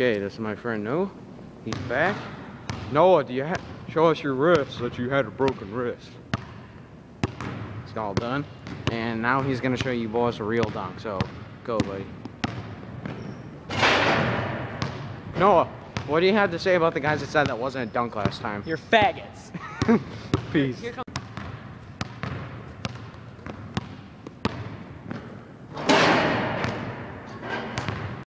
Okay, this is my friend Noah. He's back. Noah, do you ha show us your wrist that you had a broken wrist? It's all done. And now he's gonna show you boys a real dunk. So go, buddy. Noah, what do you have to say about the guys that said that wasn't a dunk last time? You're faggots. Peace.